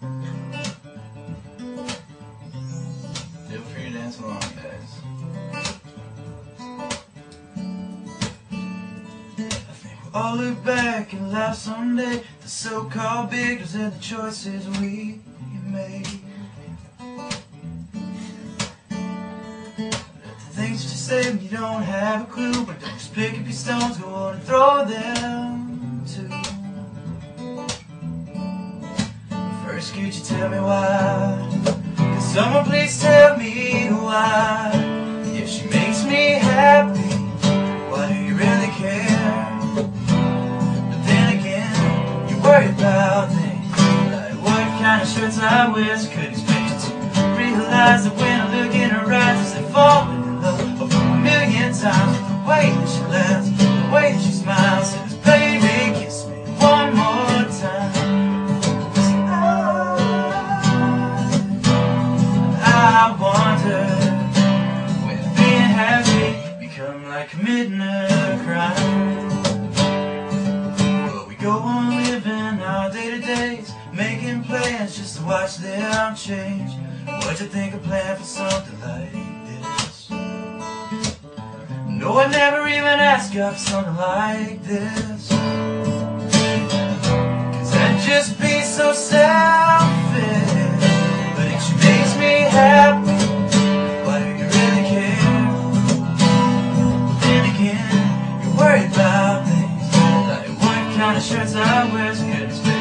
Feel free to dance along, guys. All look back and laugh someday. The so-called big deals and the choices we made. The things that you say you don't have a clue, but don't just pick up your stones, go on and throw them First, could you tell me why? Can someone please tell me why? If she makes me happy, why do you really care? But then again, you worry about things like what kind of shirts I wear. So could expect you to realize that when I look in her eyes, they fall like committing a crime. But we go on living our day to days, making plans just to watch them change. What'd you think of plan for something like this? No, I never even asked God for something like this. Cause I'd just be so selfish. But it makes me happy, of shirts I wear. So good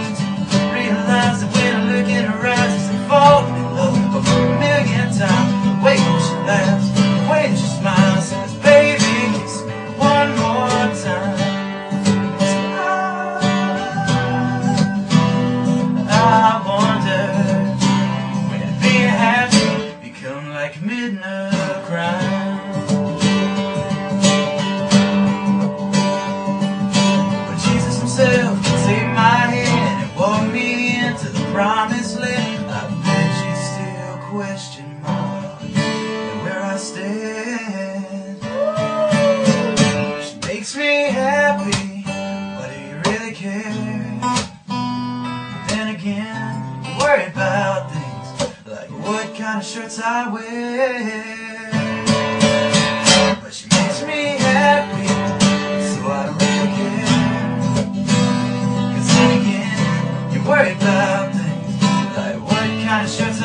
care? Then again, you worry about things like what kind of shirts I wear. But she makes me happy, so I don't really care. Cause then again, you worry about things like what kind of shirts I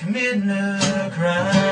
committing a crime.